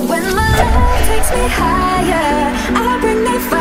when my love takes me higher, I bring me.